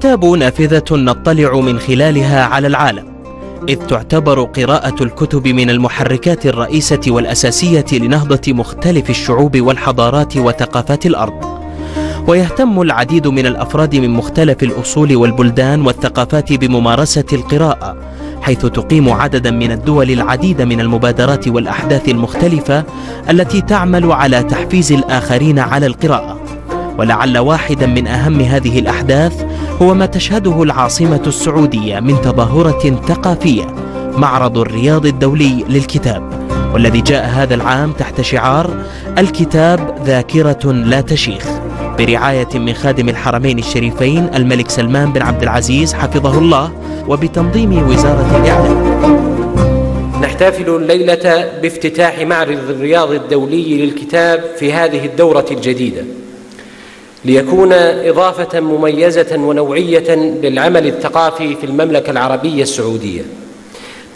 الكتاب نافذة نطلع من خلالها على العالم إذ تعتبر قراءة الكتب من المحركات الرئيسة والأساسية لنهضة مختلف الشعوب والحضارات وثقافات الأرض. ويهتم العديد من الأفراد من مختلف الأصول والبلدان والثقافات بممارسة القراءة حيث تقيم عددا من الدول العديد من المبادرات والأحداث المختلفة التي تعمل على تحفيز الآخرين على القراءة. ولعل واحدا من أهم هذه الأحداث هو ما تشهده العاصمة السعودية من تظاهرة ثقافية معرض الرياض الدولي للكتاب. والذي جاء هذا العام تحت شعار الكتاب ذاكرة لا تشيخ. برعاية من خادم الحرمين الشريفين الملك سلمان بن عبد العزيز حفظه الله وبتنظيم وزارة الإعلام. نحتفل الليلة بافتتاح معرض الرياض الدولي للكتاب في هذه الدورة الجديدة. ليكون إضافة مميزة ونوعية للعمل الثقافي في المملكة العربية السعودية.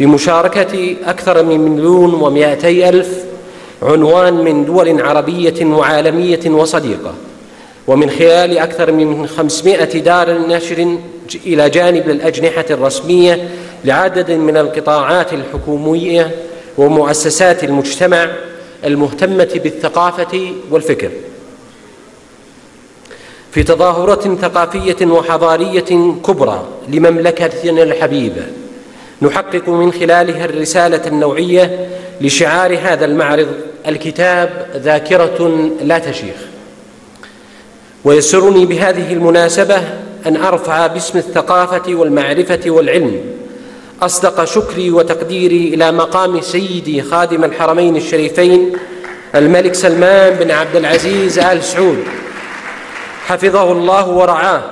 بمشاركة أكثر من مليون ومائتي ألف عنوان من دول عربية وعالمية وصديقة ومن خلال أكثر من 500 دار نشر إلى جانب الأجنحة الرسمية لعدد من القطاعات الحكومية ومؤسسات المجتمع المهتمة بالثقافة والفكر. في تظاهرة ثقافية وحضارية كبرى لمملكتنا الحبيبة نحقق من خلالها الرسالة النوعية لشعار هذا المعرض الكتاب ذاكرة لا تشيخ. ويسرني بهذه المناسبة أن أرفع باسم الثقافة والمعرفة والعلم. أصدق شكري وتقديري إلى مقام سيدي خادم الحرمين الشريفين الملك سلمان بن عبد العزيز آل سعود. حفظه الله ورعاه.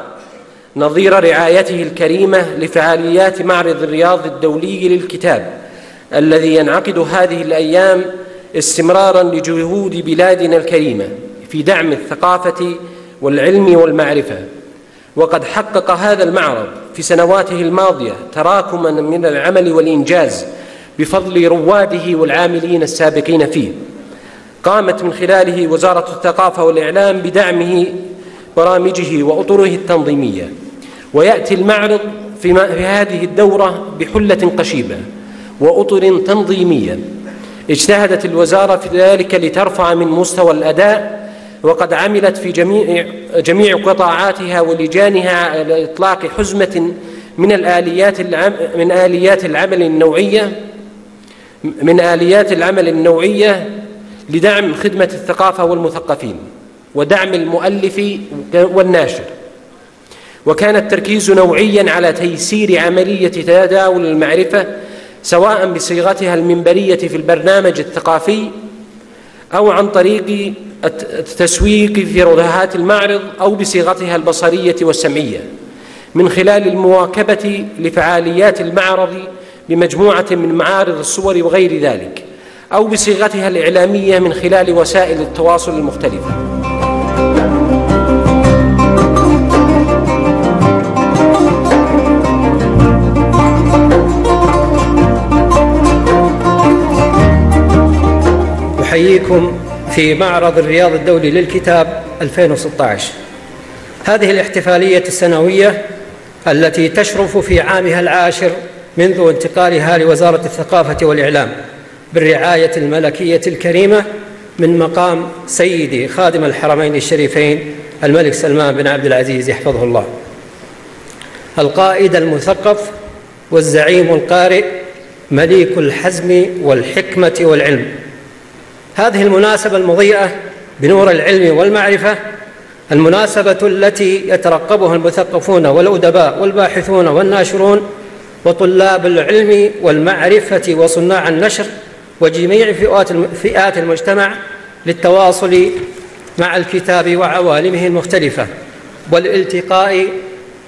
نظير رعايته الكريمة لفعاليات معرض الرياض الدولي للكتاب الذي ينعقد هذه الأيام استمرارا لجهود بلادنا الكريمة في دعم الثقافة والعلم والمعرفة. وقد حقق هذا المعرض في سنواته الماضية تراكما من العمل والإنجاز بفضل رواده والعاملين السابقين فيه. قامت من خلاله وزارة الثقافة والإعلام بدعمه برامجه وأطره التنظيمية. ويأتي المعرض في, هذه الدورة بحلة قشيبة وأطر تنظيمية. اجتهدت الوزارة في ذلك لترفع من مستوى الأداء وقد عملت في جميع جميع قطاعاتها ولجانها على إطلاق حزمة من الآليات العم من آليات العمل النوعيه من آليات العمل النوعية لدعم خدمة الثقافة والمثقفين. ودعم المؤلف والناشر. وكان التركيز نوعيا على تيسير عملية تداول المعرفة سواء بصيغتها المنبرية في البرنامج الثقافي أو عن طريق التسويق في ردهات المعرض أو بصيغتها البصرية والسمعية من خلال المواكبة لفعاليات المعرض بمجموعة من معارض الصور وغير ذلك أو بصيغتها الإعلامية من خلال وسائل التواصل المختلفة. أحييكم في معرض الرياض الدولي للكتاب 2016 هذه الاحتفالية السنوية التي تشرف في عامها العاشر منذ انتقالها لوزارة الثقافة والإعلام بالرعاية الملكية الكريمة من مقام سيدي خادم الحرمين الشريفين الملك سلمان بن عبد العزيز يحفظه الله. القائد المثقف والزعيم القارئ مليك الحزم والحكمة والعلم. هذه المناسبة المضيئة بنور العلم والمعرفة المناسبة التي يترقبها المثقفون والأدباء والباحثون والناشرون وطلاب العلم والمعرفة وصناع النشر وجميع فئات المجتمع للتواصل مع الكتاب وعوالمه المختلفة والالتقاء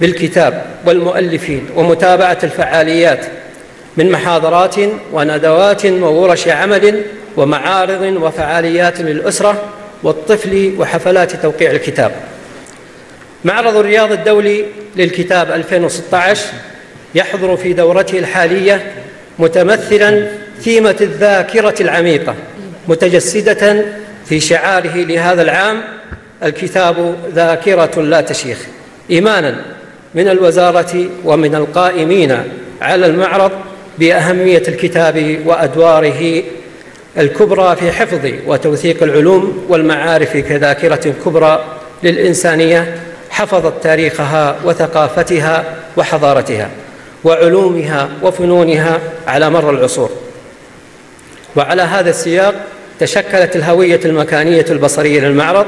بالكتاب والمؤلفين ومتابعة الفعاليات من محاضرات وندوات وورش عمل ومعارض وفعاليات للأسرة والطفل وحفلات توقيع الكتاب. معرض الرياض الدولي للكتاب 2016 يحضر في دورته الحالية متمثلا ثيمة الذاكرة العميقة متجسدة في شعاره لهذا العام الكتاب ذاكرة لا تشيخ. إيمانا من الوزارة ومن القائمين على المعرض بأهمية الكتاب وأدواره الكبرى في حفظ وتوثيق العلوم والمعارف كذاكرة كبرى للإنسانية حفظت تاريخها وثقافتها وحضارتها وعلومها وفنونها على مر العصور. وعلى هذا السياق تشكلت الهوية المكانية البصرية للمعرض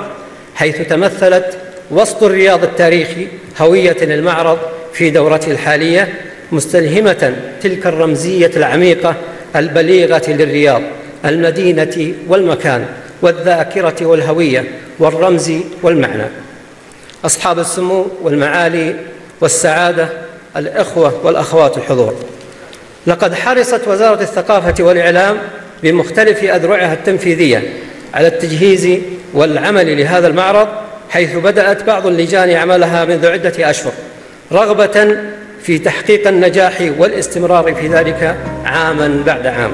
حيث تمثلت وسط الرياض التاريخي هوية للمعرض في دورته الحالية مستلهمة تلك الرمزية العميقة البليغة للرياض. المدينة والمكان والذاكرة والهوية والرمز والمعنى. أصحاب السمو والمعالي والسعادة الإخوة والأخوات الحضور. لقد حرصت وزارة الثقافة والإعلام بمختلف أذرعها التنفيذية على التجهيز والعمل لهذا المعرض حيث بدأت بعض اللجان عملها منذ عدة أشهر رغبة في تحقيق النجاح والاستمرار في ذلك عاما بعد عام.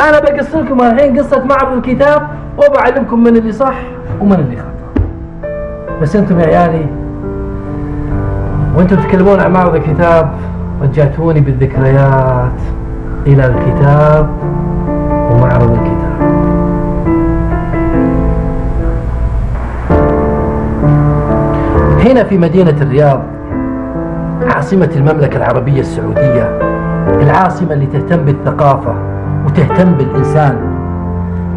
أنا بقص لكم الحين قصة معرض الكتاب وبعلمكم من اللي صح ومن اللي خطأ. بس أنتم يا عيالي وأنتم تتكلمون عن معرض الكتاب رجعتوني بالذكريات إلى الكتاب ومعرض الكتاب. هنا في مدينة الرياض عاصمة المملكة العربية السعودية العاصمة اللي تهتم بالثقافة. وتهتم بالإنسان.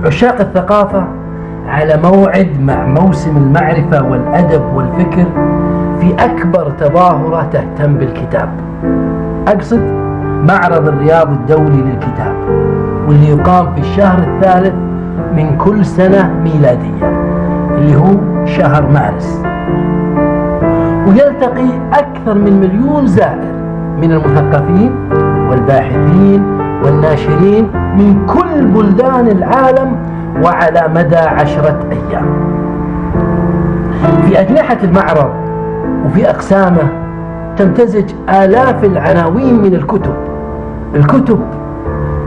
عشاق الثقافة على موعد مع موسم المعرفة والأدب والفكر في أكبر تظاهرة تهتم بالكتاب. أقصد معرض الرياض الدولي للكتاب واللي يقام في الشهر الثالث من كل سنة ميلادية اللي هو شهر مارس. ويلتقي أكثر من مليون زائر من المثقفين والباحثين والناشرين من كل بلدان العالم وعلى مدى عشرة أيام. في أجنحة المعرض وفي أقسامه تمتزج آلاف العناوين من الكتب. الكتب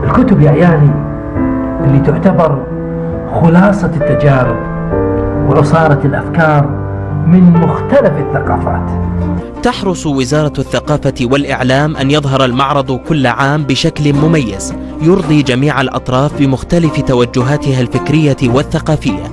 الكتب يا عيالي اللي تعتبر خلاصة التجارب وعصارة الأفكار من مختلف الثقافات. تحرص وزارة الثقافة والإعلام أن يظهر المعرض كل عام بشكل مميز يرضي جميع الأطراف بمختلف توجهاتها الفكرية والثقافية.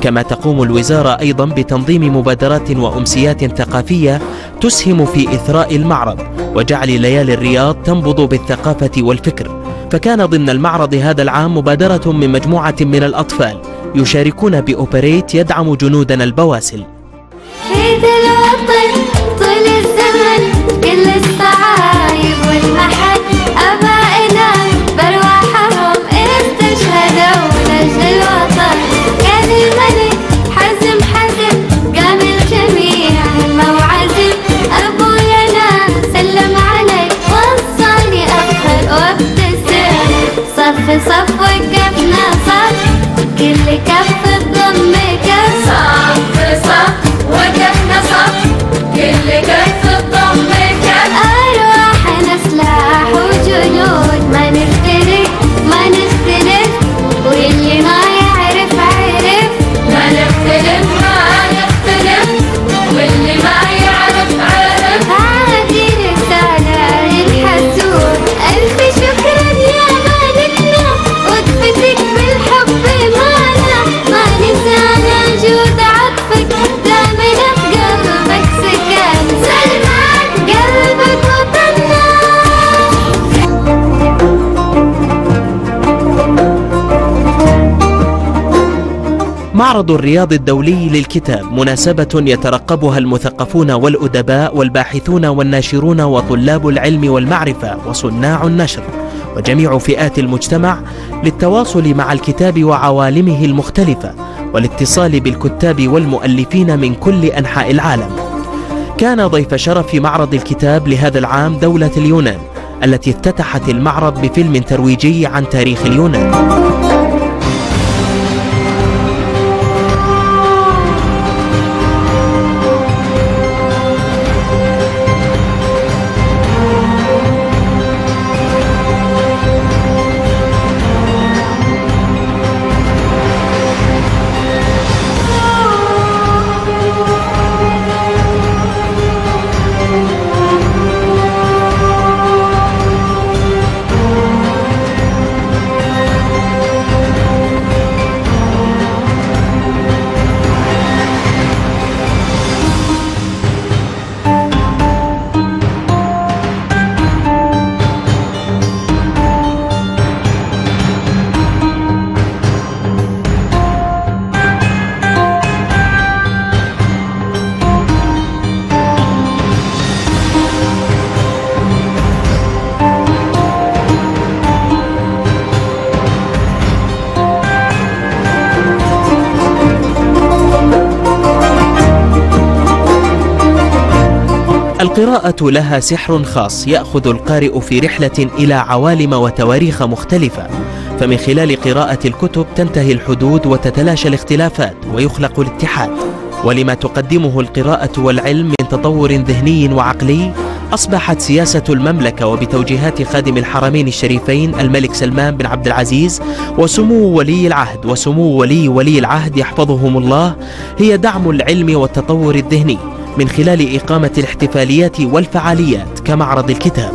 كما تقوم الوزارة أيضا بتنظيم مبادرات وأمسيات ثقافية تسهم في إثراء المعرض وجعل ليالي الرياض تنبض بالثقافة والفكر. فكان ضمن المعرض هذا العام مبادرة من مجموعة من الأطفال يشاركون بأوبريت يدعم جنودنا البواسل. الوطن طول الزمن كل الصعايب أبائنا بأرواحهم استشهدوا لأجل الوطن. كان الملك حزم حزم قام الجميع همة وعزم أبويا أنا سلم عليك وصاني صف صف وقفنا صف كل كف كل كف معرض الرياض الدولي للكتاب مناسبة يترقبها المثقفون والأدباء والباحثون والناشرون وطلاب العلم والمعرفة وصناع النشر وجميع فئات المجتمع للتواصل مع الكتاب وعوالمه المختلفة والاتصال بالكتاب والمؤلفين من كل أنحاء العالم. كان ضيف شرف معرض الكتاب لهذا العام دولة اليونان التي افتتحت المعرض بفيلم ترويجي عن تاريخ اليونان. القراءة لها سحر خاص يأخذ القارئ في رحلة إلى عوالم وتواريخ مختلفة. فمن خلال قراءة الكتب تنتهي الحدود وتتلاشى الاختلافات ويخلق الاتحاد. ولما تقدمه القراءة والعلم من تطور ذهني وعقلي أصبحت سياسة المملكة وبتوجيهات خادم الحرمين الشريفين الملك سلمان بن عبد العزيز وسمو ولي العهد وسمو ولي ولي العهد يحفظهم الله هي دعم العلم والتطور الذهني. من خلال إقامة الاحتفاليات والفعاليات كمعرض الكتاب.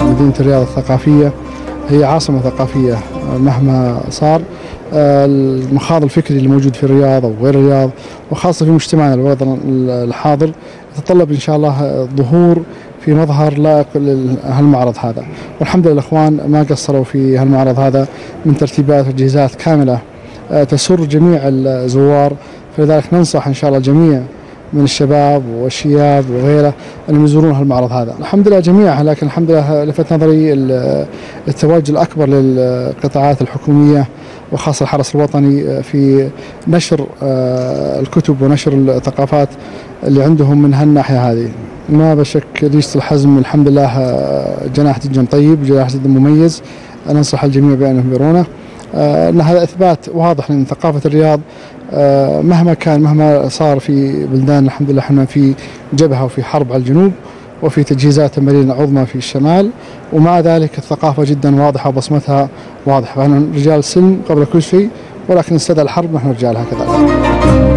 مدينة الرياض الثقافية هي عاصمة ثقافية. مهما صار آه، المخاض الفكري اللي موجود في الرياض أو غير الرياض وخاصة في مجتمعنا الوطن الحاضر يتطلب إن شاء الله ظهور في مظهر لائق لهالمعرض هذا. والحمد لله الأخوان ما قصروا في هالمعرض هذا من ترتيبات وتجهيزات كاملة. آه، تسر جميع الزوار. فلذلك ننصح إن شاء الله الجميع من الشباب والشياب وغيره أن يزورون هالمعرض هذا. الحمد لله جميعها لكن الحمد لله لفت نظري ال- التوجه الأكبر للقطاعات الحكومية وخاصة الحرس الوطني في نشر آه، الكتب ونشر الثقافات اللي عندهم من هالناحية هذه. ما بشك ريشة الحزم الحمد لله آه، جناح جدا طيب جناح جدا مميز. ننصح الجميع بأنهم يرونه آه، أن هذا إثبات واضح لأن ثقافة الرياض آه، مهما كان مهما صار في بلدان الحمد لله إحنا في جبهة وفي حرب على الجنوب. وفي تجهيزات تمارين عظمى في الشمال ومع ذلك الثقافة جدا واضحة وبصمتها واضحة. فنحن رجال سلم قبل كل شيء ولكن استدعى الحرب نحن رجالها كذلك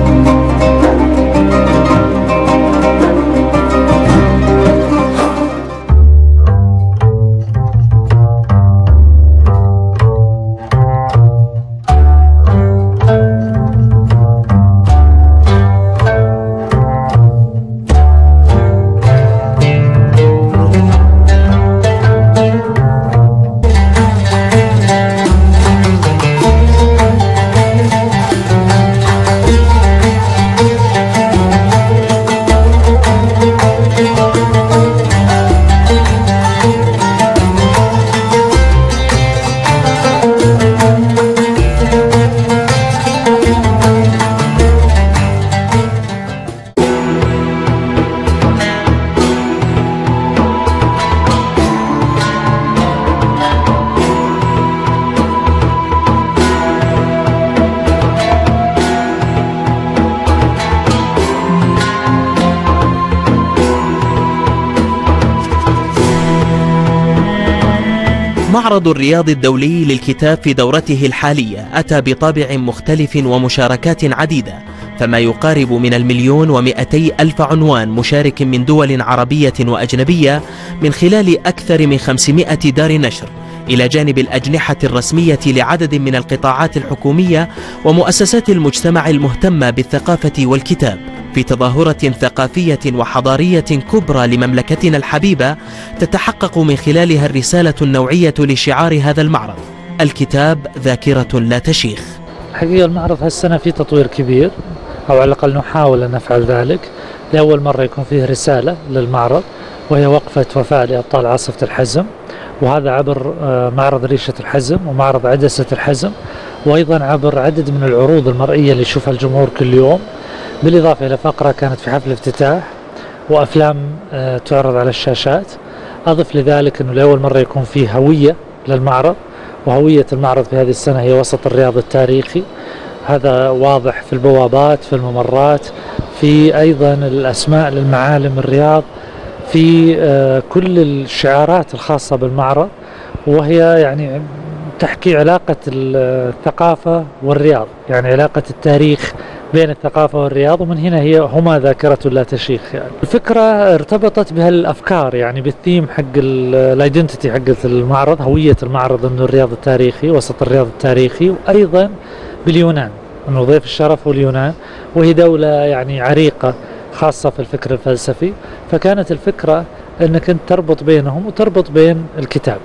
معرض الرياض الدولي للكتاب في دورته الحالية أتى بطابع مختلف ومشاركات عديدة فما يقارب من المليون ومئتي ألف عنوان مشارك من دول عربية وأجنبية من خلال أكثر من خمسمائة دار نشر. إلى جانب الأجنحة الرسمية لعدد من القطاعات الحكومية ومؤسسات المجتمع المهتمة بالثقافة والكتاب في تظاهرة ثقافية وحضارية كبرى لمملكتنا الحبيبة تتحقق من خلالها الرسالة النوعية لشعار هذا المعرض. الكتاب ذاكرة لا تشيخ. حقيقة المعرض هالسنة فيه تطوير كبير أو على الأقل نحاول أن نفعل ذلك. لأول مرة يكون فيه رسالة للمعرض وهي وقفة وفاء لأبطال عاصفة الحزم. وهذا عبر آه، معرض ريشة الحزم ومعرض عدسة الحزم وأيضا عبر عدد من العروض المرئية اللي يشوفها الجمهور كل يوم بالإضافة إلى فقرة كانت في حفل افتتاح وأفلام آه، تعرض على الشاشات. أضف لذلك أنه لأول مرة يكون فيه هوية للمعرض وهوية المعرض في هذه السنة هي وسط الرياض التاريخي. هذا واضح في البوابات في الممرات في أيضا الأسماء للمعالم الرياض. في آه، كل الشعارات الخاصة بالمعرض وهي يعني تحكي علاقة الثقافة والرياض يعني علاقة التاريخ بين الثقافة والرياض ومن هنا هي هما ذاكرة لا تشيخ يعني. الفكرة ارتبطت بهالأفكار يعني بالثيم حق الايدنتيتي حق المعرض هوية المعرض إنه الرياض التاريخي وسط الرياض التاريخي وأيضا باليونان إنه ضيف الشرف هو اليونان وهي دولة يعني عريقة خاصة في الفكر الفلسفي فكانت الفكرة إنك أنت تربط بينهم وتربط بين الكتاب.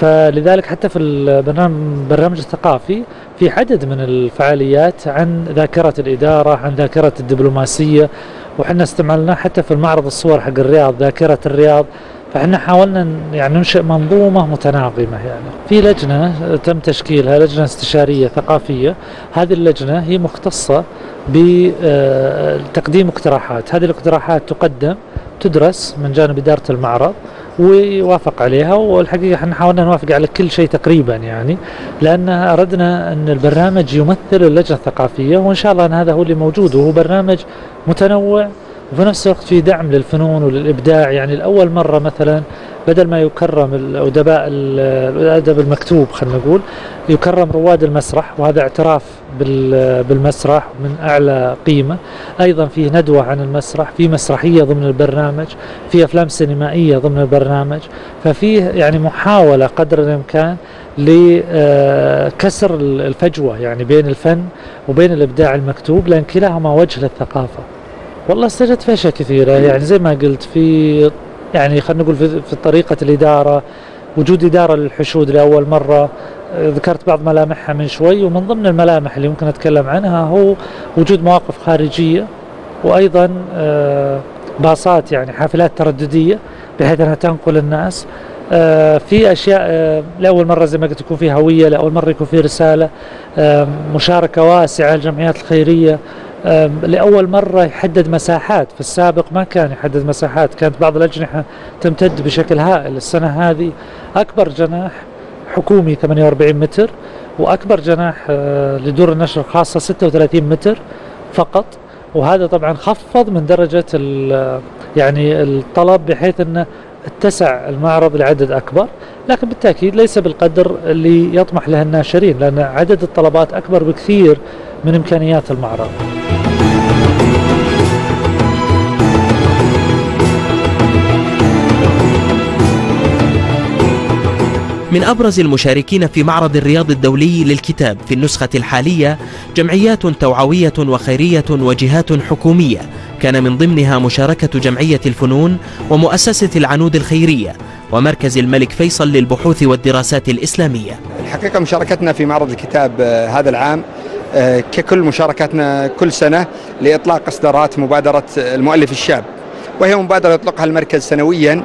فلذلك حتى في البرنامج الثقافي في عدد من الفعاليات عن ذاكرة الإدارة عن ذاكرة الدبلوماسية وحنا استعملنا حتى في المعرض الصور حق الرياض ذاكرة الرياض. فاحنا حاولنا يعني ننشئ منظومة متناغمة يعني. في لجنة تم تشكيلها لجنة استشارية ثقافية. هذه اللجنة هي مختصة بتقديم اقتراحات. هذه الاقتراحات تقدم تدرس من جانب إدارة المعرض ويوافق عليها والحقيقة إحنا حاولنا نوافق على كل شيء تقريبا يعني لأن أردنا أن البرنامج يمثل اللجنة الثقافية وإن شاء الله أن هذا هو اللي موجود وهو برنامج متنوع وفي نفس الوقت في دعم للفنون وللإبداع. يعني لأول مرة مثلا بدل ما يكرم الأدباء ال- الأدب المكتوب خلينا نقول يكرم رواد المسرح وهذا اعتراف بال- بالمسرح من أعلى قيمة. أيضا في ندوة عن المسرح في مسرحية ضمن البرنامج في أفلام سينمائية ضمن البرنامج. ففيه يعني محاولة قدر الإمكان لكسر الفجوة يعني بين الفن وبين الإبداع المكتوب لأن كلاهما وجه للثقافة. والله استجدت في أشياء كثيرة يعني زي ما قلت في يعني خلينا نقول في, طريقة الإدارة وجود إدارة للحشود لأول مرة. آه، ذكرت بعض ملامحها من شوي ومن ضمن الملامح اللي ممكن أتكلم عنها هو وجود مواقف خارجية وأيضا آه، باصات يعني حافلات ترددية بحيث أنها تنقل الناس. آه، في أشياء آه، لأول مرة زي ما قلت يكون في هوية لأول مرة يكون في رسالة آه، مشاركة واسعة الجمعيات الخيرية آم، لأول مرة يحدد مساحات. في السابق ما كان يحدد مساحات. كانت بعض الأجنحة تمتد بشكل هائل. السنة هذه أكبر جناح حكومي 48 متر وأكبر جناح آه، لدور النشر الخاصة 36 متر فقط. وهذا طبعا خفض من درجة ال- يعني الطلب بحيث أنه اتسع المعرض لعدد أكبر. لكن بالتأكيد ليس بالقدر اللي يطمح له الناشرين لأن عدد الطلبات أكبر بكثير من إمكانيات المعرض. من أبرز المشاركين في معرض الرياض الدولي للكتاب في النسخة الحالية جمعيات توعوية وخيرية وجهات حكومية. كان من ضمنها مشاركة جمعية الفنون ومؤسسة العنود الخيرية ومركز الملك فيصل للبحوث والدراسات الإسلامية. الحقيقة مشاركتنا في معرض الكتاب آه، هذا العام آه، ككل مشاركاتنا كل سنة لإطلاق إصدارات مبادرة المؤلف الشاب وهي مبادرة يطلقها المركز سنويا.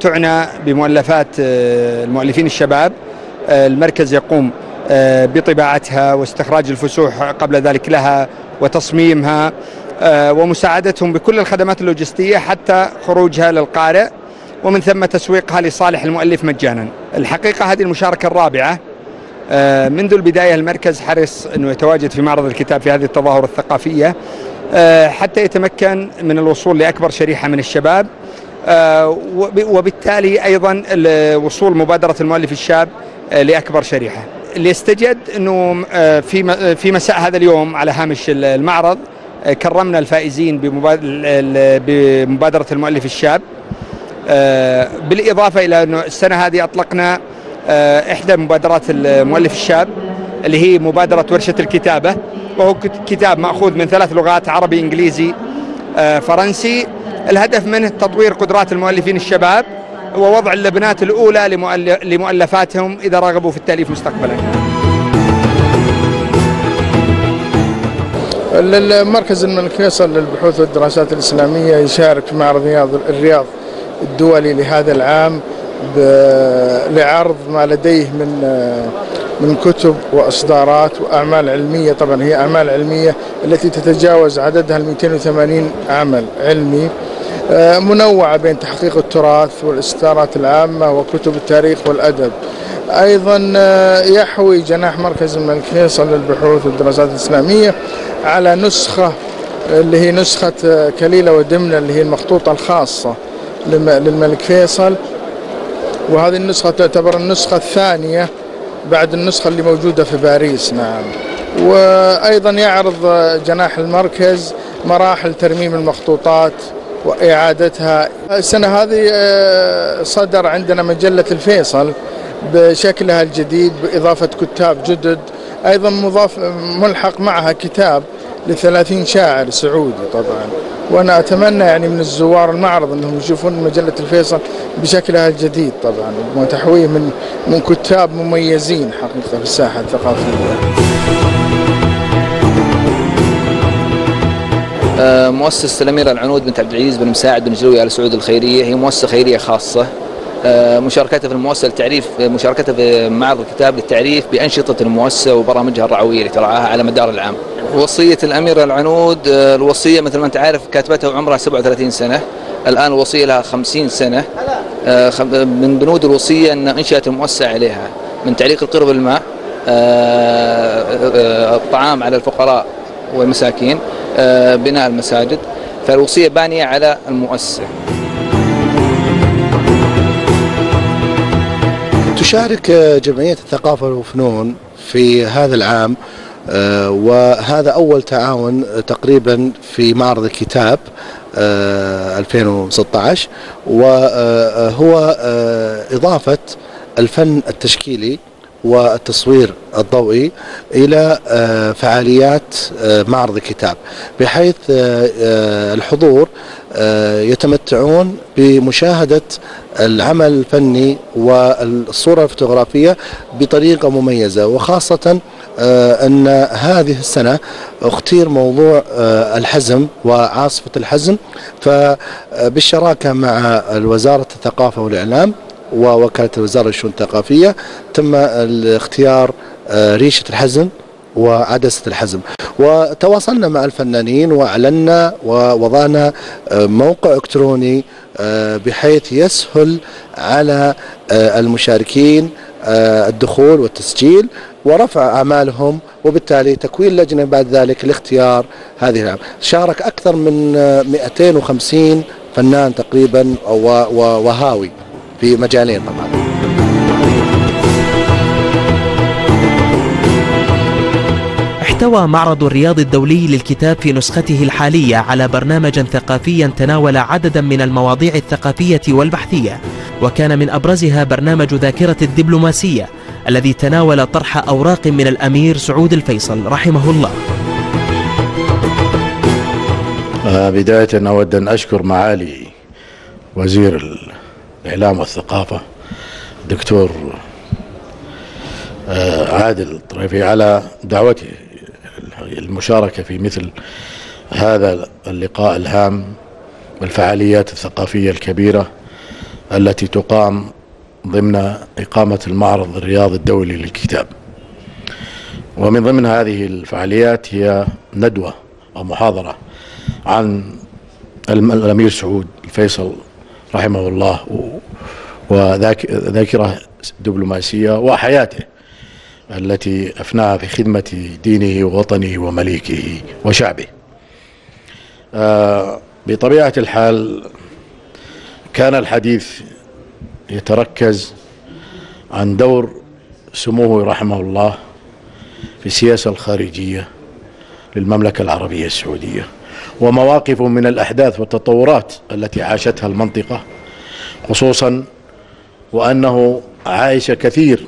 تعنى بمؤلفات آه، المؤلفين الشباب. آه، المركز يقوم آه، بطباعتها واستخراج الفسوح قبل ذلك لها وتصميمها آه، ومساعدتهم بكل الخدمات اللوجستية حتى خروجها للقارئ ومن ثم تسويقها لصالح المؤلف مجانا. الحقيقة هذه المشاركة الرابعة. آه، منذ البداية المركز حرص أنه يتواجد في معرض الكتاب في هذه التظاهر الثقافية آه، حتى يتمكن من الوصول لأكبر شريحة من الشباب. آه، وبالتالي أيضا ال- وصول مبادرة المؤلف الشاب آه، لأكبر شريحة. اللي استجد أنه آه، في آه، في مساء هذا اليوم على هامش ال- المعرض آه، كرمنا الفائزين بمباد- ال- بمبادرة المؤلف الشاب. آه، بالإضافة إلى أنه السنة هذه أطلقنا آه، إحدى مبادرات المؤلف الشاب اللي هي مبادرة ورشة الكتابة. وهو كت- كتاب مأخوذ من ثلاث لغات عربي إنجليزي آه، فرنسي. الهدف منه تطوير قدرات المؤلفين الشباب ووضع اللبنات الأولى لمؤل- لمؤلفاتهم إذا رغبوا في التأليف مستقبلاً. المركز الملك فيصل للبحوث والدراسات الإسلامية يشارك في معرض رياض الرياض الدولي لهذا العام لعرض ما لديه من من كتب وإصدارات وأعمال علمية طبعا هي أعمال علمية التي تتجاوز عددها ال 280 عمل علمي آه، منوعة بين تحقيق التراث والإصدارات العامة وكتب التاريخ والأدب. أيضا آه، يحوي جناح مركز الملك فيصل للبحوث والدراسات الإسلامية على نسخة اللي هي نسخة آه، كليلة ودمنة اللي هي المخطوطة الخاصة لم- للملك فيصل وهذه النسخة تعتبر النسخة الثانية بعد النسخة اللي موجودة في باريس نعم. وأيضا يعرض جناح المركز مراحل ترميم المخطوطات وإعادتها. السنة هذه آه، صدر عندنا مجلة الفيصل بشكلها الجديد بإضافة كتاب جدد. أيضا مضاف ملحق معها كتاب لثلاثين شاعر سعودي طبعا. وأنا أتمنى يعني من الزوار المعرض أنهم يشوفون مجلة الفيصل بشكلها الجديد طبعا وتحويه من من كتاب مميزين حقيقة في الساحة الثقافية. آه، مؤسسة الأميرة العنود بنت عبد العزيز بن مساعد بن جلوي آل سعود الخيرية. هي مؤسسة خيرية خاصة. آه، مشاركتها في المؤسسة التعريف مشاركتها في معرض الكتاب للتعريف بأنشطة المؤسسة وبرامجها الرعوية اللي ترعاها على مدار العام. وصية الأميرة العنود آه، الوصية مثل ما أنت عارف كاتبتها وعمرها 37 سنة الآن الوصية لها 50 سنة. آه، خم- من بنود الوصية أن أنشأت المؤسسة عليها من تعليق القرب الماء آه، آه، الطعام على الفقراء والمساكين آه، بناء المساجد. فالوصية بانية على المؤسسة. تشارك جمعية الثقافة والفنون في هذا العام آه، وهذا أول تعاون تقريبا في معرض الكتاب آه، 2016 وهو آه، إضافة الفن التشكيلي والتصوير الضوئي إلى آه، فعاليات آه، معرض الكتاب بحيث آه، الحضور يتمتعون بمشاهدة العمل الفني والصورة الفوتوغرافية بطريقة مميزة وخاصة أن هذه السنة أختير موضوع الحزم وعاصفة الحزم فبالشراكة مع وزارة الثقافة والإعلام ووكالة الوزارة للشؤون الثقافية تم الاختيار آه، ريشة الحزم وعدسة الحزم. وتواصلنا مع الفنانين وأعلنا ووضعنا آه، موقع إلكتروني آه، بحيث يسهل على المشاركين الدخول والتسجيل ورفع أعمالهم وبالتالي تكوين لجنة بعد ذلك لاختيار هذه العام شارك أكثر من آه، 250 فنان تقريبا وهاوي. في مجالين طبعا. احتوى معرض الرياض الدولي للكتاب في نسخته الحالية على برنامج ثقافي تناول عددا من المواضيع الثقافية والبحثية وكان من أبرزها برنامج ذاكرة الدبلوماسية الذي تناول طرح أوراق من الأمير سعود الفيصل رحمه الله. آه، بداية أود أن أشكر معالي وزير الإعلام والثقافة دكتور آه، عادل الطريفي على دعوته المشاركة في مثل هذا اللقاء الهام والفعاليات الثقافية الكبيرة التي تقام ضمن إقامة المعرض الرياض الدولي للكتاب. ومن ضمن هذه الفعاليات هي ندوة أو محاضرة عن الأمير سعود الفيصل رحمه الله وذاكرة دبلوماسية وحياته التي أفناها في خدمة دينه ووطنه ومليكه وشعبه. آه، بطبيعة الحال كان الحديث يتركز عن دور سموه رحمه الله في السياسة الخارجية للمملكة العربية السعودية. ومواقفه من الأحداث والتطورات التي عاشتها المنطقة خصوصا وأنه عايش كثير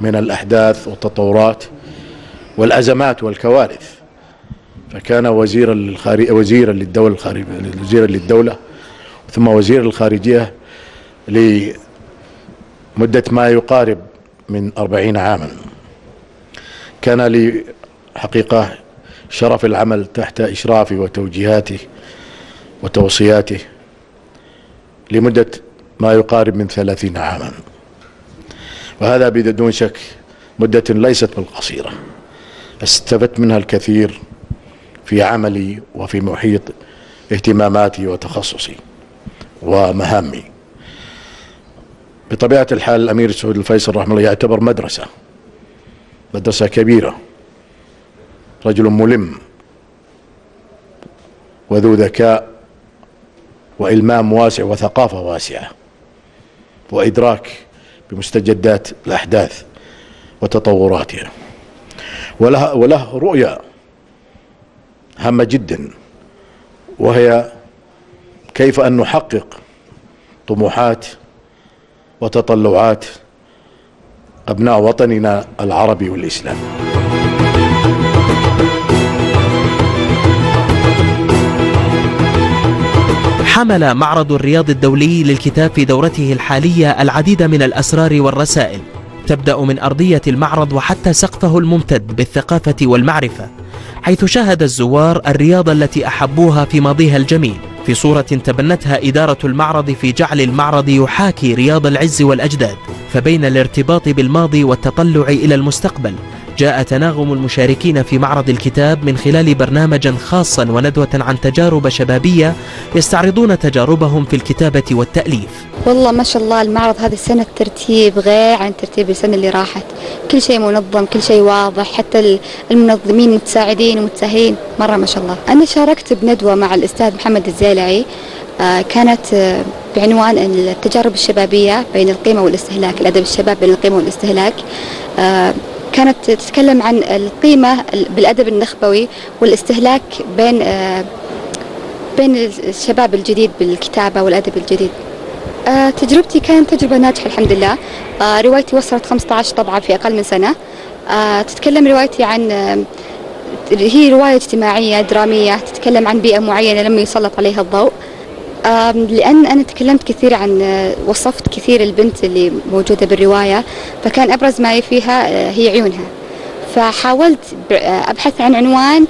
من الأحداث والتطورات والأزمات والكوارث. فكان وزيرا للخارج وزيرا للدولة الخارج وزيرا للدولة ثم وزير الخارجية لمدة ما يقارب من أربعين عاما. كان لي حقيقة شرف العمل تحت إشرافه وتوجيهاته وتوصياته لمدة ما يقارب من ثلاثين عاما. وهذا بدون شك مدة ليست بالقصيرة. استفدت منها الكثير في عملي وفي محيط اهتماماتي وتخصصي ومهامي. بطبيعة الحال الأمير سعود الفيصل رحمه الله يعتبر مدرسة مدرسة كبيرة. رجل ملم وذو ذكاء وإلمام واسع وثقافة واسعة وإدراك بمستجدات الأحداث وتطوراتها. وله, وله رؤية هامة جدا وهي كيف أن نحقق طموحات وتطلعات أبناء وطننا العربي والإسلامي حمل معرض الرياض الدولي للكتاب في دورته الحالية العديد من الأسرار والرسائل. تبدأ من أرضية المعرض وحتى سقفه الممتد بالثقافة والمعرفة حيث شاهد الزوار الرياضة التي أحبوها في ماضيها الجميل. في صورة تبنتها إدارة المعرض في جعل المعرض يحاكي رياض العز والأجداد فبين الارتباط بالماضي والتطلع إلى المستقبل جاء تناغم المشاركين في معرض الكتاب من خلال برنامجا خاصا وندوة عن تجارب شبابية يستعرضون تجاربهم في الكتابة والتأليف. والله ما شاء الله المعرض هذه السنة الترتيب غير عن ترتيب السنة اللي راحت. كل شيء منظم كل شيء واضح حتى المنظمين متساعدين ومتساهلين. مرة ما شاء الله. أنا شاركت بندوة مع الأستاذ محمد الزيلعي. آه، كانت آه، بعنوان التجارب الشبابية بين القيمة والاستهلاك الأدب الشباب بين القيمة والاستهلاك. آه، كانت تتكلم عن القيمة بالأدب النخبوي والاستهلاك بين بين الشباب الجديد بالكتابة والأدب الجديد. آه، تجربتي كانت تجربة ناجحة الحمد لله. آه، روايتي وصلت 15 طبعا في أقل من سنة. آه، تتكلم روايتي عن هي رواية اجتماعية درامية تتكلم عن بيئة معينة لم يسلط عليها الضوء. لأن أنا تكلمت كثير عن وصفت كثير البنت اللي موجودة بالرواية فكان أبرز ما فيها هي عيونها. فحاولت أبحث عن عنوان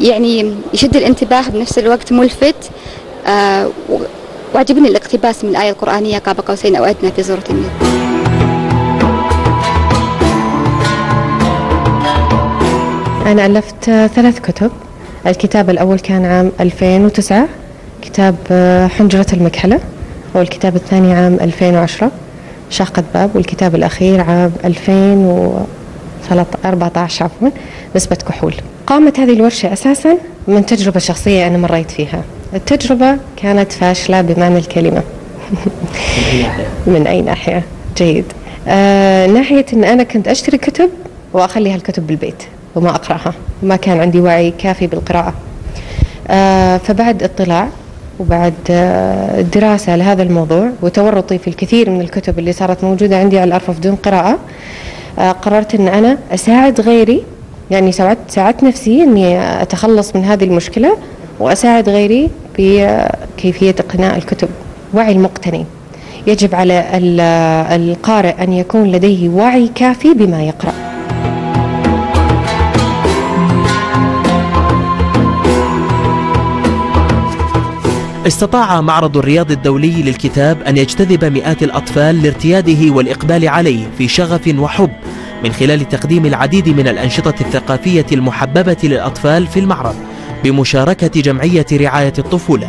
يعني يشد الانتباه بنفس الوقت ملفت وعجبني الاقتباس من الآية القرآنية قاب قوسين أو أدنى في سورة النور. أنا ألفت ثلاث كتب. الكتاب الأول كان عام 2009 كتاب حنجرة المكحلة والكتاب الثاني عام 2010 شاقة باب والكتاب الأخير عام 2014 عفوا نسبة كحول. قامت هذه الورشة أساسا من تجربة شخصية أنا مريت فيها. التجربة كانت فاشلة بمعنى الكلمة. من أي ناحية؟ جيد. آه ناحية أن أنا كنت أشتري كتب وأخلي هالكتب بالبيت وما أقرأها. ما كان عندي وعي كافي بالقراءة. آه فبعد اطلاع وبعد آه دراسة لهذا الموضوع وتورطي في الكثير من الكتب اللي صارت موجودة عندي على الأرفف بدون قراءة آه قررت أن أنا أساعد غيري يعني ساعدت ساعدت نفسي إني أتخلص من هذه المشكلة وأساعد غيري بكيفيه إقناء الكتب. وعي المقتني. يجب على القارئ أن يكون لديه وعي كافي بما يقرأ. استطاع معرض الرياض الدولي للكتاب أن يجتذب مئات الأطفال لارتياده والإقبال عليه في شغف وحب من خلال تقديم العديد من الأنشطة الثقافية المحببة للأطفال في المعرض بمشاركة جمعية رعاية الطفولة.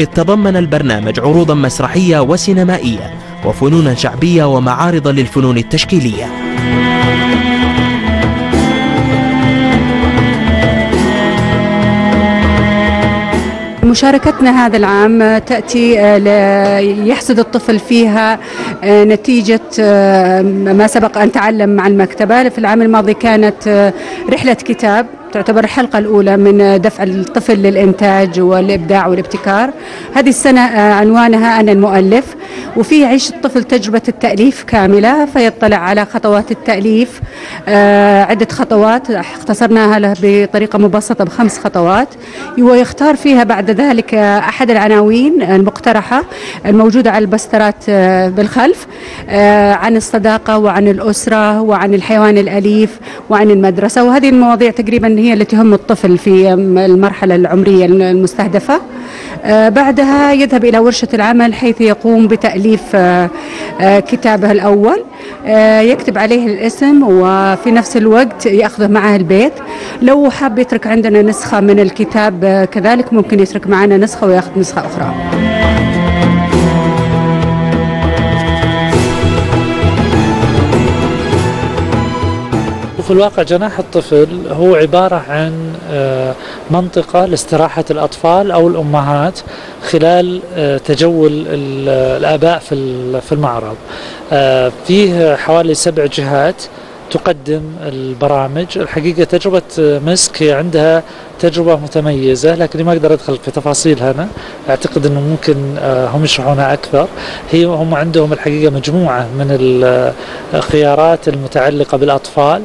إذ تضمن البرنامج عروضا مسرحية وسينمائية وفنونا شعبية ومعارض للفنون التشكيلية. مشاركتنا هذا العام تأتي يحصد الطفل فيها نتيجة ما سبق أن تعلم مع المكتبة في العام الماضي كانت رحلة كتاب. تعتبر الحلقة الأولى من دفع الطفل للإنتاج والإبداع والابتكار. هذه السنة عنوانها أنا المؤلف وفيه يعيش الطفل تجربة التأليف كاملة فيطلع على خطوات التأليف. عدة خطوات اختصرناها له بطريقة مبسطة بخمس خطوات ويختار فيها بعد ذلك أحد العناوين المقترحة الموجودة على البسترات بالخلف عن الصداقة وعن الأسرة وعن الحيوان الأليف وعن المدرسة. وهذه المواضيع تقريبا هي التي تهم الطفل في المرحلة العمرية المستهدفة. بعدها يذهب إلى ورشة العمل حيث يقوم بتأليف كتابه الأول. يكتب عليه الاسم وفي نفس الوقت يأخذه معه البيت. لو حاب يترك عندنا نسخة من الكتاب كذلك ممكن يترك معنا نسخة ويأخذ نسخة أخرى. في الواقع جناح الطفل هو عبارة عن منطقة لاستراحة الأطفال أو الأمهات خلال تجول الآباء في المعرض. فيه حوالي سبع جهات تقدم البرامج. الحقيقة تجربة مسك عندها تجربة متميزة لكني ما أقدر أدخل في تفاصيل هنا. أعتقد أنه ممكن هم يشرحونها أكثر. هي هم عندهم الحقيقة مجموعة من الخيارات المتعلقة بالأطفال.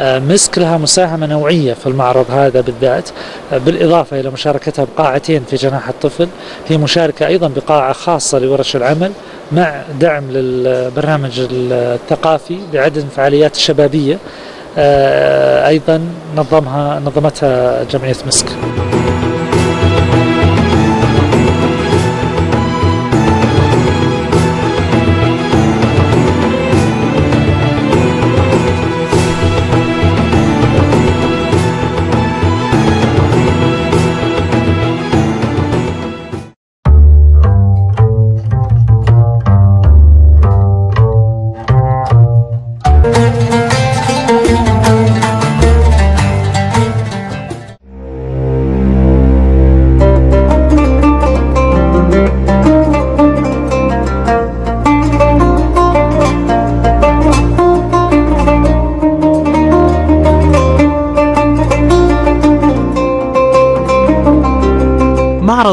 مسك لها مساهمة نوعية في المعرض هذا بالذات. بالإضافة إلى مشاركتها بقاعتين في جناح الطفل. هي مشاركة أيضا بقاعة خاصة لورش العمل مع دعم للبرنامج الثقافي بعدد الفعاليات الشبابية. آه، أيضا نظمها نظمتها جمعية مسك.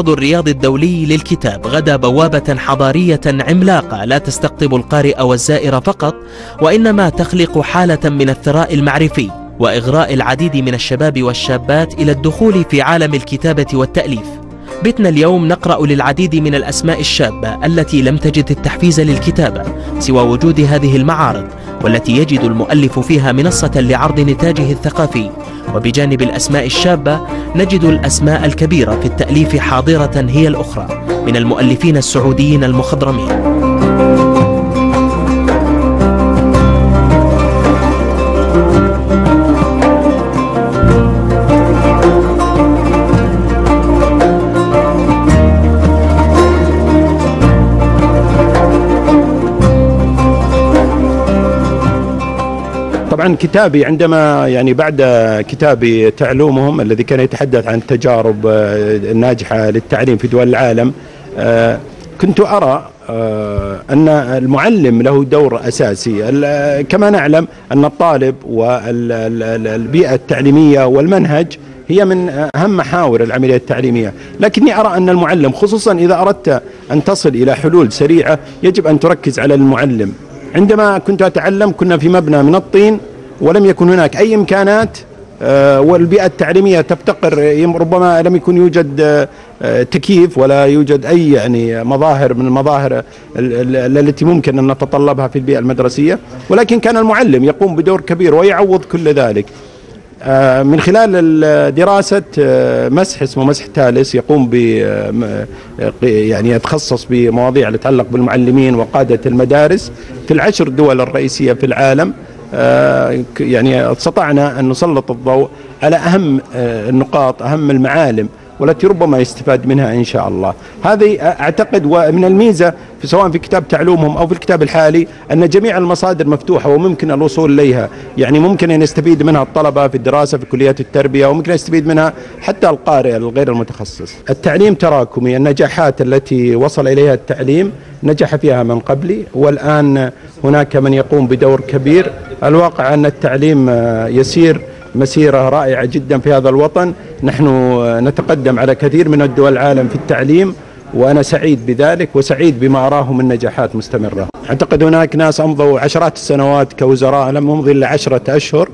معرض الرياض الدولي للكتاب غدا بوابة حضارية عملاقة لا تستقطب القارئ والزائر فقط وإنما تخلق حالة من الثراء المعرفي وإغراء العديد من الشباب والشابات إلى الدخول في عالم الكتابة والتأليف. بتنا اليوم نقرأ للعديد من الأسماء الشابة التي لم تجد التحفيز للكتابة سوى وجود هذه المعارض والتي يجد المؤلف فيها منصة لعرض نتاجه الثقافي. وبجانب الأسماء الشابة نجد الأسماء الكبيرة في التأليف حاضرة هي الأخرى من المؤلفين السعوديين المخضرمين. كتابي عندما يعني بعد كتابي تعلومهم الذي كان يتحدث عن التجارب آه، الناجحة للتعليم في دول العالم آه، كنت أرى آه، أن المعلم له دور أساسي. ال- كما نعلم أن الطالب والبيئة التعليمية والمنهج هي من أهم محاور العملية التعليمية. لكني أرى أن المعلم خصوصا إذا أردت أن تصل إلى حلول سريعة يجب أن تركز على المعلم. عندما كنت أتعلم كنا في مبنى من الطين ولم يكن هناك أي إمكانات آه، والبيئة التعليمية تفتقر ربما لم يكن يوجد آه، تكييف ولا يوجد أي يعني مظاهر من المظاهر ال- ال- التي ممكن أن نتطلبها في البيئة المدرسية. ولكن كان المعلم يقوم بدور كبير ويعوض كل ذلك. آه، من خلال ال- دراسة مسح اسمه مسح تالس يقوم ب يعني يتخصص بمواضيع تتعلق بالمعلمين وقادة المدارس في العشر دول الرئيسية في العالم. يعني استطعنا أن نسلط الضوء على أهم آه، النقاط أهم المعالم. والتي ربما يستفاد منها إن شاء الله. هذه أعتقد ومن الميزة في سواء في كتاب تعلومهم أو في الكتاب الحالي أن جميع المصادر مفتوحة وممكن الوصول إليها، يعني ممكن أن يستفيد منها الطلبة في الدراسة في كليات التربية وممكن يستفيد منها حتى القارئ الغير المتخصص. التعليم تراكمي، النجاحات التي وصل إليها التعليم نجح فيها من قبلي والآن هناك من يقوم بدور كبير، الواقع أن التعليم آه، يسير مسيرة رائعة جدا في هذا الوطن. نحن نتقدم على كثير من الدول العالم في التعليم وأنا سعيد بذلك وسعيد بما أراه من نجاحات مستمرة. أعتقد هناك ناس أمضوا عشرات السنوات كوزراء لم يمضي إلا عشرة أشهر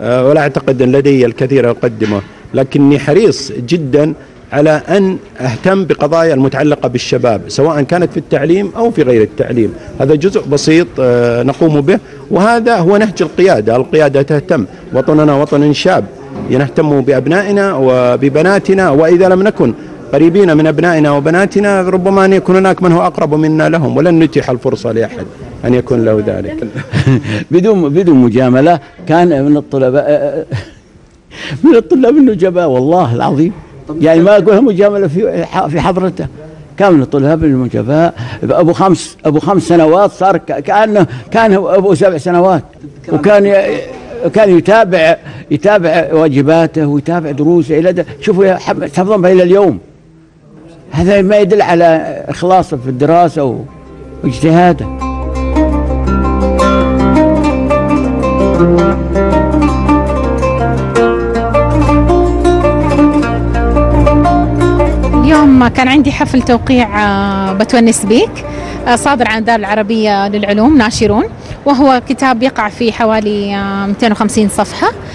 آه، ولا أعتقد أن لدي الكثير أقدمه. لكني حريص جدا على أن أهتم بقضايا المتعلقة بالشباب سواء كانت في التعليم أو في غير التعليم. هذا جزء بسيط آه، نقوم به. وهذا هو نهج القيادة. القيادة تهتم. وطننا وطن شاب. نهتم بأبنائنا وببناتنا. وإذا لم نكن قريبين من أبنائنا وبناتنا ربما أن يكون هناك من هو أقرب منا لهم. ولن نتيح الفرصة لأحد أن يكون له ذلك. بدون بدون مجاملة كان من الطلباء من الطلاب النجباء. والله العظيم. يعني ما أقولها مجاملة في في حضرته. كان من الطلاب النجباء أبو خمس أبو خمس سنوات صار كانه كان أبو سبع سنوات. وكان كان يتابع يتابع واجباته ويتابع دروسه إلى شوفوا حفظهم إلى اليوم. هذا ما يدل على إخلاصه في الدراسة واجتهاده. اليوم كان عندي حفل توقيع آه، بتونس بيك آه، صادر عن الدار العربية للعلوم ناشرون وهو كتاب يقع في حوالي آه، 250 صفحة. آه، ص-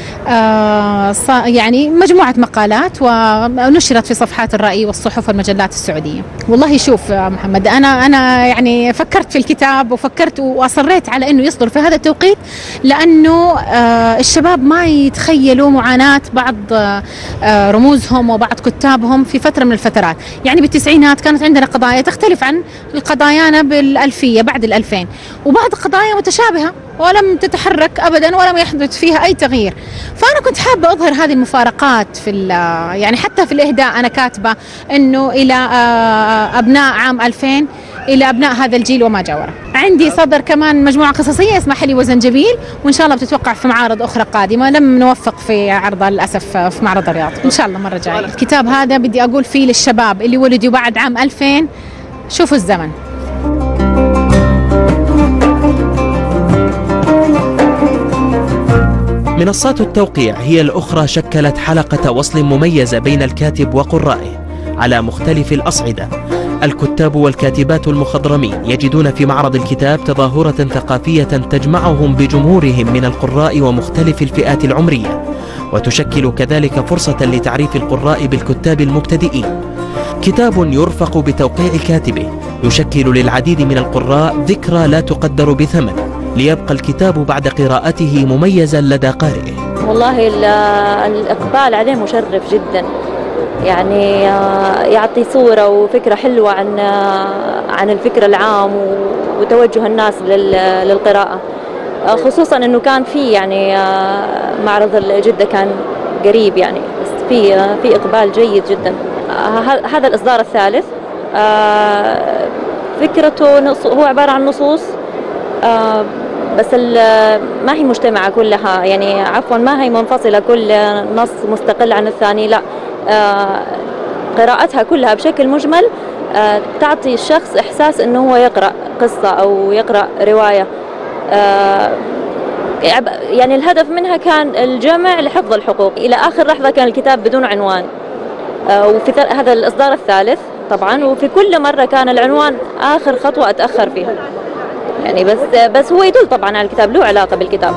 يعني مجموعة مقالات ونشرت في صفحات الرأي والصحف والمجلات السعودية. والله شوف محمد أنا أنا يعني فكرت في الكتاب وفكرت وأصريت على أنه يصدر في هذا التوقيت لأنه آه، الشباب ما يتخيلوا معاناة بعض آه، آه، رموزهم وبعض كتابهم في فترة من الفترات. يعني بالتسعينات كانت عندنا قضايا تختلف عن قضايانا بالألفية بعد الألفين. وبعض قضايا متشابهة. ولم تتحرك ابدا ولم يحدث فيها أي تغيير. فأنا كنت حابة أظهر هذه المفارقات في يعني حتى في الإهداء أنا كاتبة إنه إلى آه، أبناء عام 2000 إلى أبناء هذا الجيل وما جاوره عندي صدر كمان مجموعة قصصية اسمها حلي وزنجبيل وإن شاء الله بتتوقع في معارض أخرى قادمة. لم نوفق في عرضها للأسف في معرض الرياض. إن شاء الله مرة جاية. الكتاب هذا بدي أقول فيه للشباب اللي ولدوا بعد عام 2000 شوفوا الزمن. منصات التوقيع هي الأخرى شكلت حلقة وصل مميزة بين الكاتب وقرائه على مختلف الأصعدة. الكتاب والكاتبات المخضرمين يجدون في معرض الكتاب تظاهرة ثقافية تجمعهم بجمهورهم من القراء ومختلف الفئات العمرية وتشكل كذلك فرصة لتعريف القراء بالكتاب المبتدئين. كتاب يرفق بتوقيع كاتبه يشكل للعديد من القراء ذكرى لا تقدر بثمن. ليبقى الكتاب بعد قراءته مميزا لدى قارئه. والله ال- الإقبال عليه مشرف جدا. يعني آه، يعطي صورة وفكرة حلوة عن آه، عن الفكر العام وتوجه الناس لل- للقراءة. آه، خصوصا إنه كان في يعني معرض جدة كان قريب يعني. بس في في إقبال جيد جدا. هذا الإصدار الثالث. فكرته هو عبارة عن نصوص بس ما هي مجتمعة كلها يعني عفوا ما هي منفصلة كل نص مستقل عن الثاني لا. آه، قراءتها كلها بشكل مجمل آه، تعطي الشخص إحساس أنه هو يقرأ قصة أو يقرأ رواية. آه، يعب- يعني الهدف منها كان الجمع لحفظ الحقوق. إلى آخر لحظة كان الكتاب بدون عنوان. وفي هذا الإصدار الثالث طبعا وفي كل مرة كان العنوان آخر خطوة أتأخر فيها. يعني بس بس هو يدل طبعا على الكتاب له علاقة بالكتاب.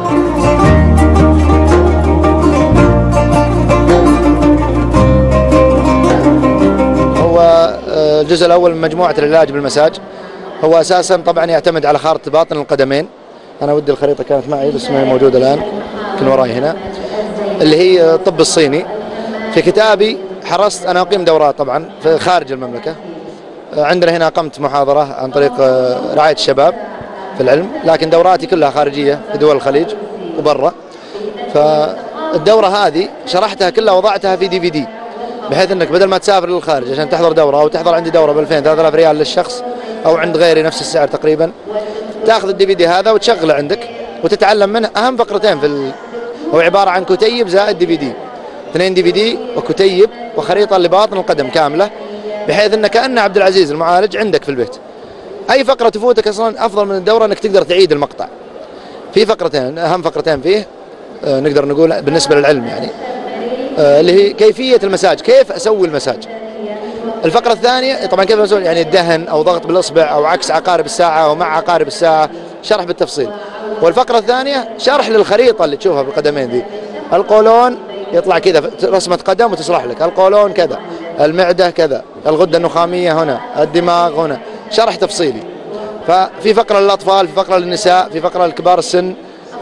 هو آه، الجزء الأول من مجموعة العلاج بالمساج. هو أساسا طبعا يعتمد على خارطة باطن القدمين. أنا ودي الخريطة كانت معي بس ما هي موجودة الآن. يمكن وراي هنا. اللي هي الطب الصيني. في كتابي حرصت أنا أقيم دورات طبعا في خارج المملكة. عندنا هنا اقمت محاضرة عن طريق آه، رعاية الشباب. في العلم لكن دوراتي كلها خارجية في دول الخليج وبرا. فالدورة هذه شرحتها كلها وضعتها في دي في دي بحيث إنك بدل ما تسافر للخارج عشان تحضر دورة أو تحضر عندي دورة ب 2000 3000 ريال للشخص أو عند غيري نفس السعر تقريبا تأخذ الدي في دي هذا وتشغله عندك وتتعلم منه أهم فقرتين في ال... هو عبارة عن كتيب زائد دي في دي اثنين دي في دي وكتيب وخريطة لباطن القدم كاملة بحيث إنك كان عبد العزيز المعالج عندك في البيت. أي فقرة تفوتك أصلا أفضل من الدورة إنك تقدر تعيد المقطع. في فقرتين أهم فقرتين فيه آه، نقدر نقول بالنسبة للعلم يعني. آه، اللي هي كيفية المساج كيف أسوي المساج. الفقرة الثانية طبعا كيف أسوي؟ يعني الدهن أو ضغط بالإصبع أو عكس عقارب الساعة أو مع عقارب الساعة شرح بالتفصيل. والفقرة الثانية شرح للخريطة اللي تشوفها بالقدمين ذي القولون يطلع كذا رسمة قدم وتشرح لك. القولون كذا المعدة كذا الغدة النخامية هنا الدماغ هنا. شرح تفصيلي ففي فقرة للأطفال في فقرة للنساء في فقرة لكبار السن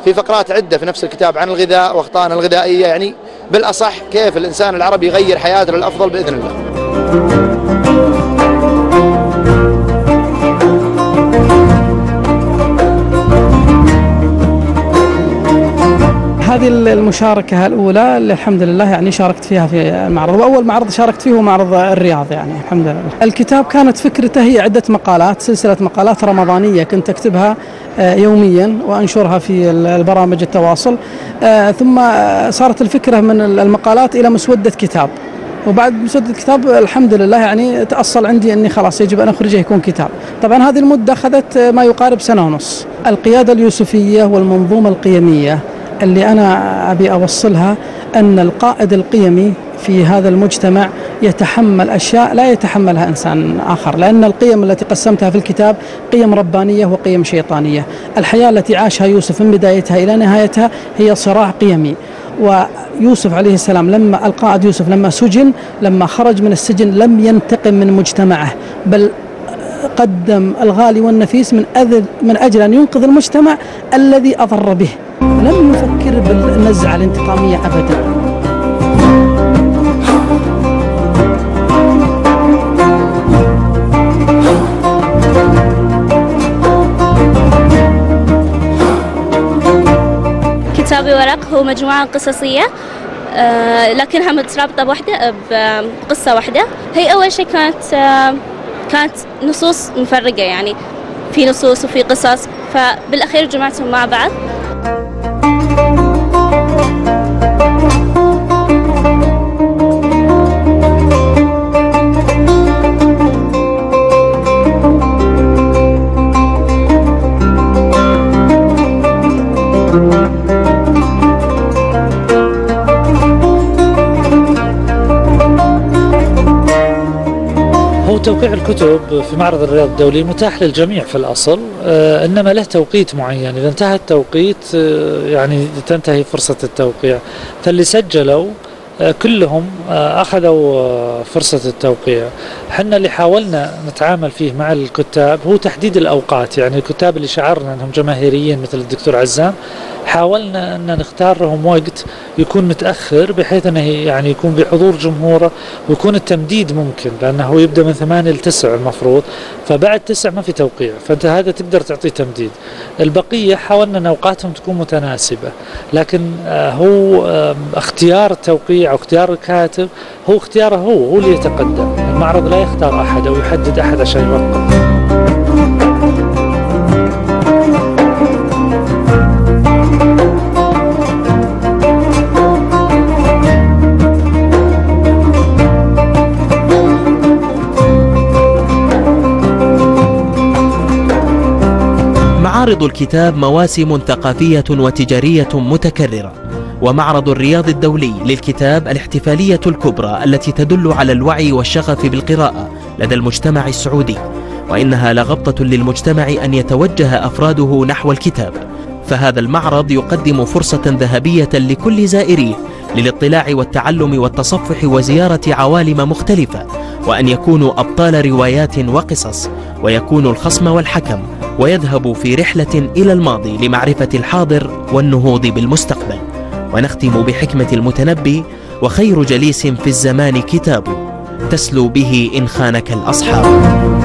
في فقرات عدة في نفس الكتاب عن الغذاء واخطائنا الغذائية يعني بالأصح كيف الإنسان العربي يغير حياته للأفضل بإذن الله. هذه المشاركة الأولى اللي الحمد لله يعني شاركت فيها في المعرض وأول معرض شاركت فيه هو معرض الرياض يعني الحمد لله. الكتاب كانت فكرته هي عدة مقالات سلسلة مقالات رمضانية كنت أكتبها آه، يوميا وأنشرها في البرامج التواصل. آه، ثم آه، صارت الفكرة من المقالات إلى مسودة كتاب. وبعد مسودة الكتاب الحمد لله يعني تأصل عندي أني خلاص يجب أن أخرجه يكون كتاب. طبعا هذه المدة أخذت ما يقارب سنة ونص. القيادة اليوسفية والمنظومة القيمية. اللي أنا أبي أوصلها أن القائد القيمي في هذا المجتمع يتحمل أشياء لا يتحملها إنسان آخر لأن القيم التي قسمتها في الكتاب قيم ربانية وقيم شيطانية. الحياة التي عاشها يوسف من بدايتها إلى نهايتها هي صراع قيمي. ويوسف عليه السلام لما القائد يوسف لما سجن لما خرج من السجن لم ينتقم من مجتمعه بل قدم الغالي والنفيس من أجل من أجل أن ينقذ المجتمع الذي أضر به. لم يفكر بالنزعة الانتقامية أبدا. كتابي ورق هو مجموعة قصصية آه، لكنها مترابطة بوحدة بقصة واحدة. هي أول شيء كانت آه، كانت نصوص مفرقة يعني في نصوص وفي قصص. فبالأخير جمعتهم مع بعض. توقيع الكتب في معرض الرياض الدولي متاح للجميع في الأصل آه، إنما له توقيت معين. إذا انتهى التوقيت آه، يعني تنتهي فرصة التوقيع. فاللي سجلوا آه، كلهم أخذوا فرصة التوقيع. حنا اللي حاولنا نتعامل فيه مع الكتاب هو تحديد الأوقات. يعني الكتاب اللي شعرنا أنهم جماهيريين مثل الدكتور عزام حاولنا أن نختار لهم وقت يكون متأخر بحيث أنه يعني يكون بحضور جمهوره ويكون التمديد ممكن لأنه هو يبدأ من ثمانية لتسع المفروض فبعد تسع ما في توقيع فأنت هذا تقدر تعطيه تمديد. البقية حاولنا أن أوقاتهم تكون متناسبة لكن آه، هو آه، اختيار التوقيع أو اختيار الكاتب هو اختياره هو هو اللي يتقدم. المعرض لا يختار أحد أو يحدد أحد عشان يوقف. معارض الكتاب مواسم ثقافية وتجارية متكررة ومعرض الرياض الدولي للكتاب الاحتفالية الكبرى التي تدل على الوعي والشغف بالقراءة لدى المجتمع السعودي. وإنها لغبطة للمجتمع أن يتوجه أفراده نحو الكتاب. فهذا المعرض يقدم فرصة ذهبية لكل زائريه للاطلاع والتعلم والتصفح وزيارة عوالم مختلفة وأن يكونوا أبطال روايات وقصص ويكون الخصم والحكم ويذهب في رحلة إلى الماضي لمعرفة الحاضر والنهوض بالمستقبل. ونختم بحكمة المتنبي وخير جليس في الزمان كتاب تسلو به إن خانك الأصحاب.